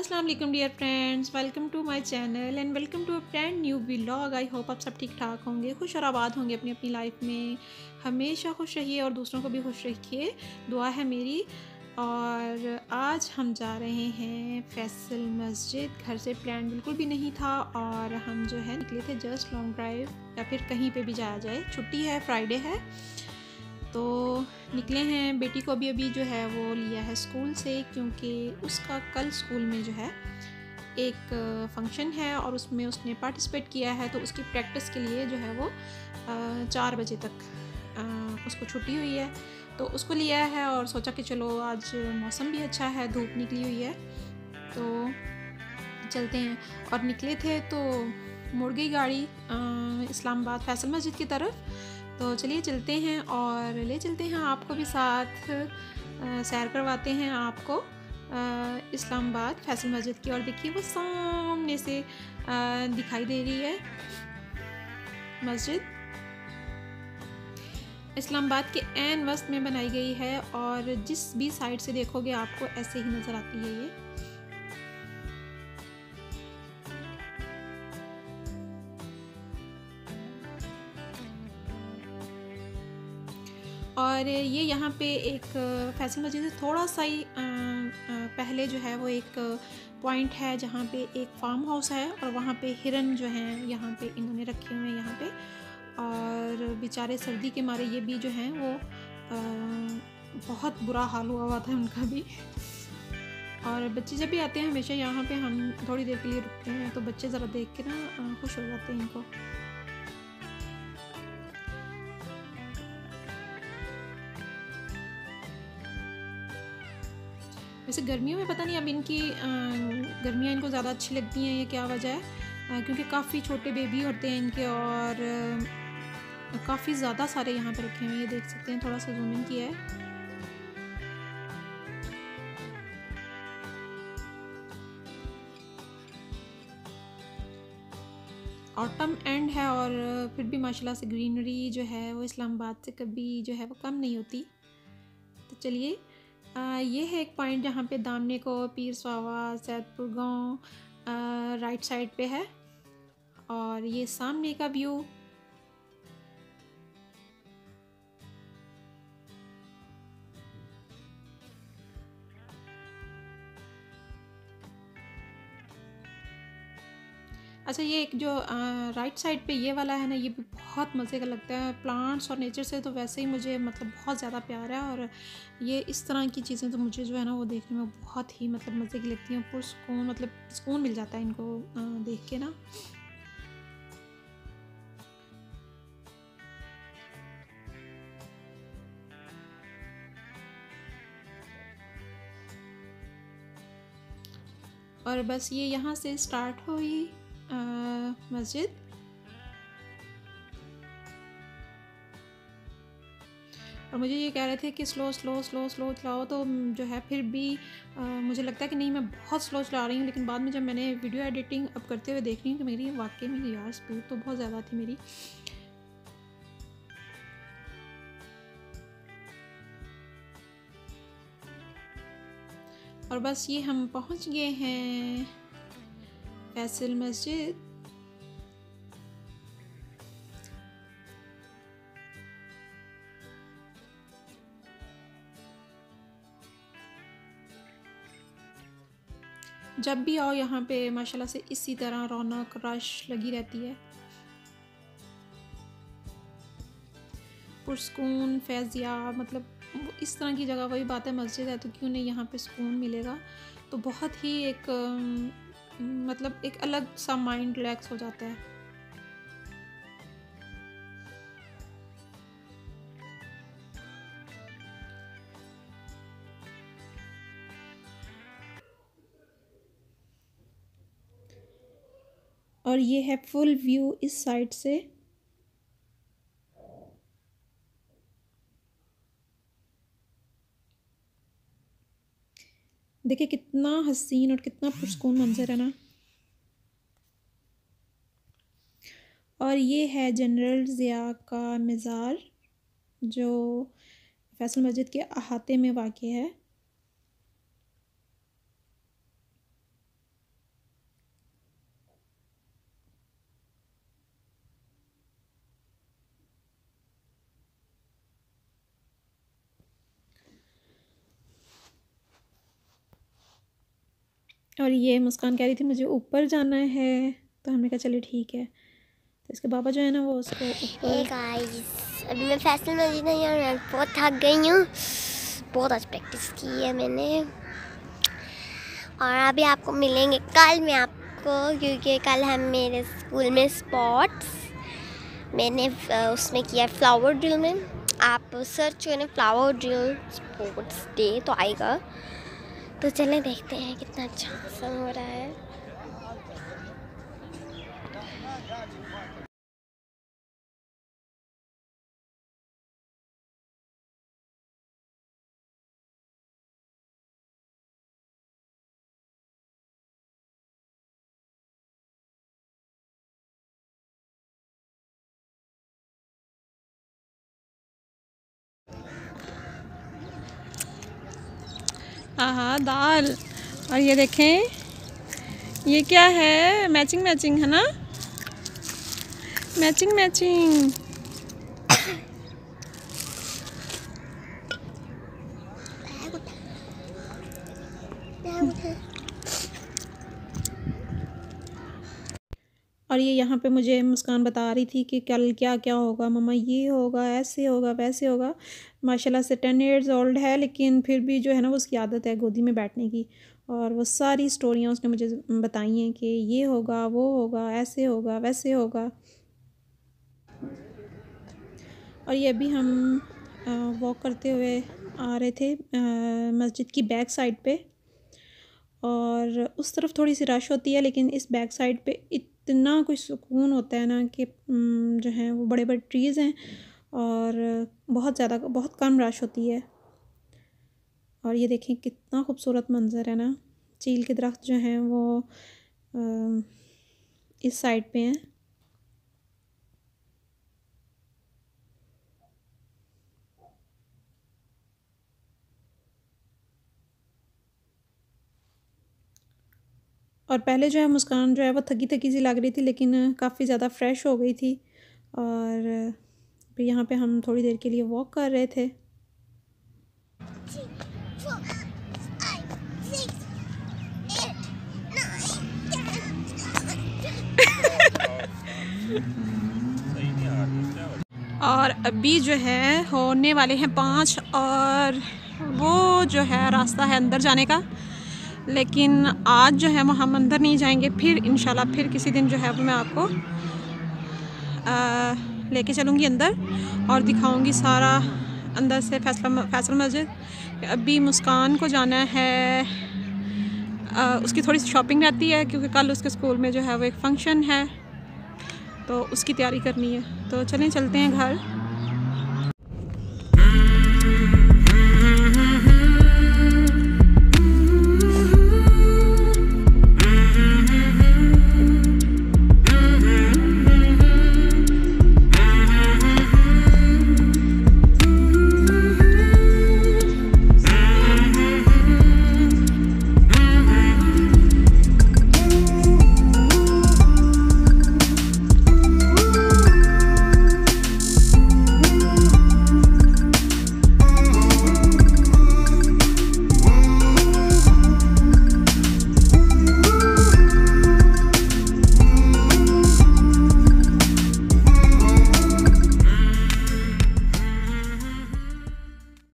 वालेकुम, dear friends. Welcome to my channel and welcome to a brand new vlog I hope आप सब ठीक ठाक होंगे, खुश और आबाद होंगे अपनी अपनी लाइफ में। हमेशा खुश रहिए और दूसरों को भी खुश रखिए। दुआ है मेरी। और आज हम जा रहे हैं फैसल मस्जिद। घर से प्लान बिल्कुल भी नहीं था और हम जो है निकले थे जस्ट लॉन्ग ड्राइव या फिर कहीं पे भी जाया जाए। छुट्टी है फ्राइडे है। तो निकले हैं। बेटी को अभी अभी जो है वो लिया है स्कूल से, क्योंकि उसका कल स्कूल में जो है एक फ़ंक्शन है और उसमें उसने पार्टिसिपेट किया है तो उसकी प्रैक्टिस के लिए जो है वो चार बजे तक उसको छुट्टी हुई है। तो उसको लिया है और सोचा कि चलो आज मौसम भी अच्छा है, धूप निकली हुई है तो चलते हैं। और निकले थे तो मुड़ गई गाड़ी इस्लामाबाद फैसल मस्जिद की तरफ़ तो चलिए चलते हैं और ले चलते हैं आपको भी साथ सैर करवाते हैं आपको इस्लामाबाद फैसल मस्जिद की। और देखिए वो सामने से दिखाई दे रही है मस्जिद। इस्लामाबाद के एन वस्त में बनाई गई है और जिस भी साइड से देखोगे आपको ऐसे ही नज़र आती है ये। और ये यहाँ पे एक फैसल मस्जिद से थोड़ा सा ही पहले जो है वो एक पॉइंट है जहाँ पे एक फार्म हाउस है और वहाँ पे हिरन जो हैं यहाँ पे इन्होंने रखे हुए हैं यहाँ पे। और बेचारे सर्दी के मारे ये भी जो हैं वो बहुत बुरा हाल हुआ हुआ था उनका भी। और बच्चे जब भी आते हैं हमेशा यहाँ पे हम थोड़ी देर के लिए रुकते हैं तो बच्चे ज़रा देख के ना खुश हो जाते हैं इनको। वैसे गर्मियों में पता नहीं अब इनकी गर्मियाँ इनको ज़्यादा अच्छी लगती हैं ये क्या वजह है क्योंकि काफ़ी छोटे बेबी होते हैं इनके और काफ़ी ज़्यादा सारे यहाँ पर रखे हुए हैं, ये देख सकते हैं, थोड़ा सा जूमिंग किया है। ऑटम एंड है और फिर भी माशाल्लाह से ग्रीनरी जो है, वो इस्लामाबाद से कभी जो है वो कम नहीं होती। तो चलिए ये है एक पॉइंट जहाँ पे दामने को पीर सावा सैदपुर गाँव राइट साइड पे है। और ये सामने का व्यू अच्छा ये एक जो आ, राइट साइड पे ये वाला है ना ये भी बहुत मज़े का लगता है। प्लांट्स और नेचर से तो वैसे ही मुझे मतलब बहुत ज़्यादा प्यार है और ये इस तरह की चीज़ें तो मुझे जो है ना वो देखने में बहुत ही मतलब मज़े की लगती हैं। पूरा सुकून मतलब सुकून मिल जाता है इनको देख के ना। और बस ये यहाँ से स्टार्ट हुई। मस्जिद? और मुझे ये कह रहे थे कि स्लो स्लो स्लो स्लो चलाओ तो जो है फिर भी आ, मुझे लगता है कि नहीं मैं बहुत स्लो चला रही हूँ लेकिन बाद में जब मैंने वीडियो एडिटिंग अब करते हुए देख रही हूँ कि मेरी वाकई में यार स्पीड तो बहुत ज़्यादा थी मेरी। और बस ये हम पहुँच गए हैं। फैसल मस्जिद। जब भी आओ यहाँ पे, माशाल्लाह से इसी तरह रौनक, रश लगी रहती है। पुरस्कून, फैज़िया मतलब इस तरह की जगह वही बात है मस्जिद है तो क्यों नहीं यहाँ पे सुकून मिलेगा? तो बहुत ही एक मतलब एक अलग सा माइंड रिलैक्स हो जाता है। और ये है फुल व्यू इस साइड से। देखिए कितना हसीन और कितना पुरस्कून मंजर है ना। और ये है जनरल ज़िया का मज़ार, जो फैसल मस्जिद के अहाते में वाक़ है। और ये मुस्कान कह रही थी, मुझे ऊपर जाना है। तो हमने कहा, चलिए ठीक है। तो इसके बाबा जो है ना, वो उसको अभी मैं फैसल मस्जिद नहीं और मैं बहुत थक गई हूँ। बहुत आज प्रैक्टिस की है मैंने। और अभी आपको मिलेंगे कल, मैं आपको, क्योंकि कल हम मेरे स्कूल में स्पॉट्स मैंने उसमें किया फ्लावर ड्रिल में। आप सर्च करें फ्लावर ड्रिल स्पोर्ट्स डे तो आएगा। तो चले देखते हैं कितना अच्छा मौसम हो रहा है। हाँ हाँ दाल। और ये देखें, ये क्या है? मैचिंग मैचिंग है ना? मैचिंग मैचिंग और ये यहाँ पे मुझे मुस्कान बता रही थी कि कल क्या क्या होगा, मम्मा ये होगा, ऐसे होगा, वैसे होगा। माशाल्लाह से टेन ईयर्स ओल्ड है, लेकिन फिर भी जो है ना वो उसकी आदत है गोदी में बैठने की। और वो सारी स्टोरियाँ उसने मुझे बताई हैं कि ये होगा, वो होगा, ऐसे होगा, वैसे होगा। और ये अभी हम वॉक करते हुए आ रहे थे मस्जिद की बैक साइड पे। और उस तरफ़ थोड़ी सी रश होती है, लेकिन इस बैक साइड पे इतना कुछ सुकून होता है ना कि जो है वो बड़े बड़े ट्रीज़ हैं और बहुत ज़्यादा, बहुत कम रश होती है। और ये देखें कितना खूबसूरत मंज़र है ना। चील के दरख्त जो हैं वो इस साइड पे हैं। और पहले जो है मुस्कान जो है वो थकी थकी सी लग रही थी, लेकिन काफ़ी ज़्यादा फ्रेश हो गई थी। और यहाँ पे हम थोड़ी देर के लिए वॉक कर रहे थे। और अभी जो है होने वाले हैं पाँच और वो जो है रास्ता है अंदर जाने का। लेकिन आज जो है वो हम अंदर नहीं जाएँगे फिर इन फिर किसी दिन जो है वो मैं आपको लेके चलूँगी अंदर और दिखाऊँगी सारा अंदर से फैसला फैसल मस्जिद। अभी मुस्कान को जाना है आ, उसकी थोड़ी सी शॉपिंग रहती है क्योंकि कल उसके स्कूल में जो है वो एक फ़ंक्शन है तो उसकी तैयारी करनी है। तो चलें चलते हैं घर।